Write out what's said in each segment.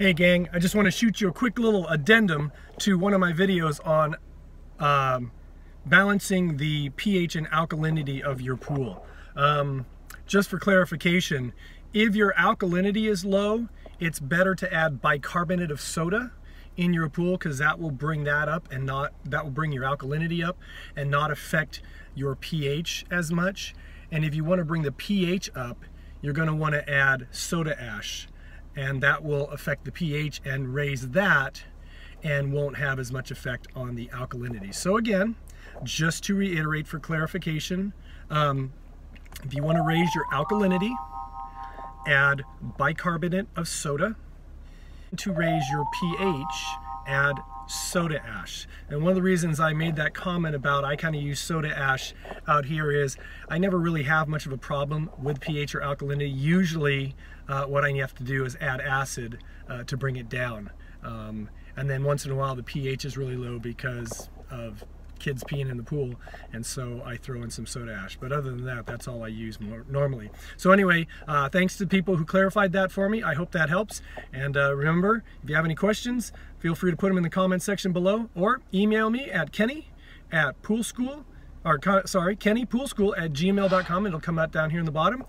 Hey gang, I just want to shoot you a quick little addendum to one of my videos on um, balancing the pH and alkalinity of your pool. Um, just for clarification, if your alkalinity is low, it's better to add bicarbonate of soda in your pool because that will bring that up and not that will bring your alkalinity up and not affect your pH as much. And if you want to bring the pH up, you're going to want to add soda ash and that will affect the pH and raise that and won't have as much effect on the alkalinity. So again, just to reiterate for clarification, um, if you want to raise your alkalinity, add bicarbonate of soda. To raise your pH, add soda ash. And one of the reasons I made that comment about I kind of use soda ash out here is I never really have much of a problem with pH or alkalinity. Usually uh, what I have to do is add acid uh, to bring it down. Um, and then once in a while the pH is really low because of kids peeing in the pool and so I throw in some soda ash. But other than that that's all I use more, normally. So anyway uh, thanks to people who clarified that for me. I hope that helps. And uh, remember if you have any questions feel free to put them in the comment section below or email me at kenny at pool school or sorry kenny pool school at gmail.com it'll come out down here in the bottom.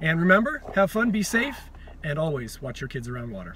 And remember have fun be safe and always watch your kids around water